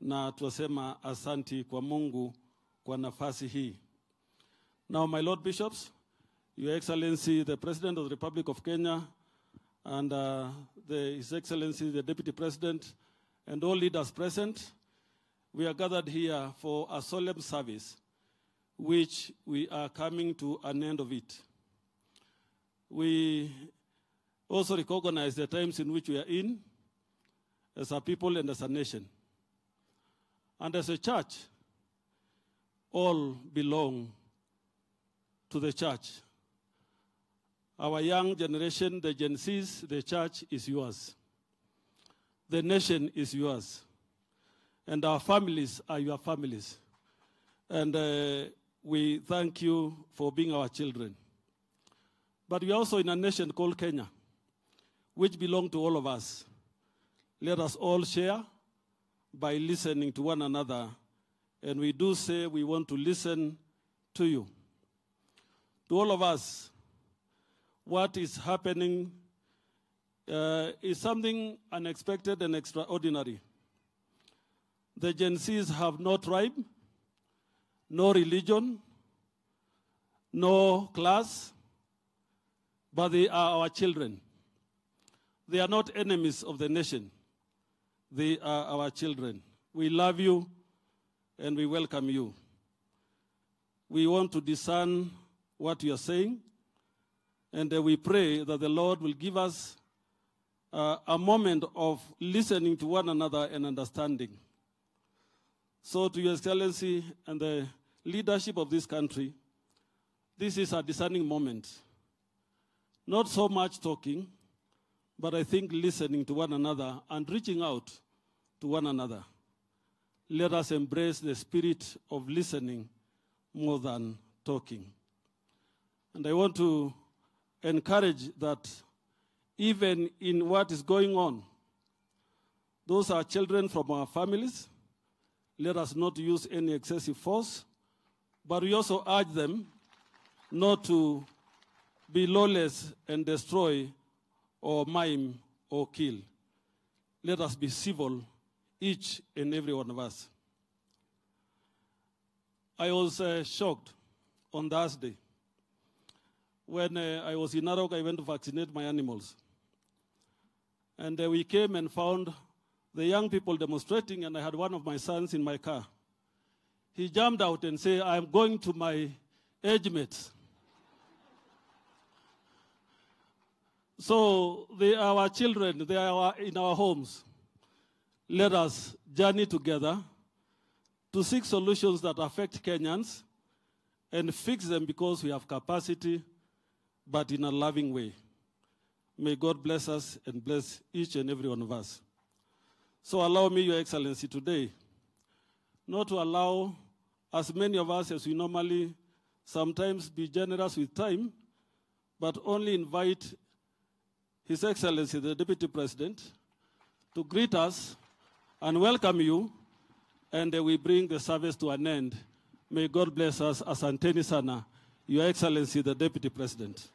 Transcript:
na tunasema asanti kwa Mungu kwa nafasi hii. Now, my Lord Bishops, Your Excellency, the President of the Republic of Kenya, and uh, the, His Excellency, the Deputy President, and all leaders present, we are gathered here for a solemn service, which we are coming to an end of it. We also recognize the times in which we are in as a people and as a nation. And as a church, all belong to the church. Our young generation, the Gen Zs, the church is yours. The nation is yours. And our families are your families. And uh, we thank you for being our children. But we are also in a nation called Kenya, which belongs to all of us. Let us all share by listening to one another. And we do say we want to listen to you. To all of us, what is happening uh, is something unexpected and extraordinary. The Gen Zs have no tribe, no religion, no class, but they are our children. They are not enemies of the nation. They are our children. We love you and we welcome you. We want to discern what you are saying, and uh, we pray that the Lord will give us uh, a moment of listening to one another and understanding. So, to Your Excellency and the leadership of this country, this is a discerning moment. Not so much talking, but I think listening to one another and reaching out to one another. Let us embrace the spirit of listening more than talking. And I want to encourage that even in what is going on, those are children from our families. Let us not use any excessive force, but we also urge them not to be lawless and destroy or maim or kill. Let us be civil, each and every one of us. I was uh, shocked on Thursday when uh, I was in Narok. I went to vaccinate my animals. And uh, we came and found the young people demonstrating, and I had one of my sons in my car. He jumped out and said, I'm going to my age mates. So they are our children, they are in our homes. Let us journey together to seek solutions that affect Kenyans and fix them because we have capacity, but in a loving way. May God bless us and bless each and every one of us. So allow me, Your Excellency, today, not to allow as many of us as we normally sometimes be generous with time, but only invite His Excellency, the Deputy President, to greet us and welcome you, and we bring the service to an end. May God bless us. Asanteni sana, Your Excellency, the Deputy President.